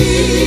see.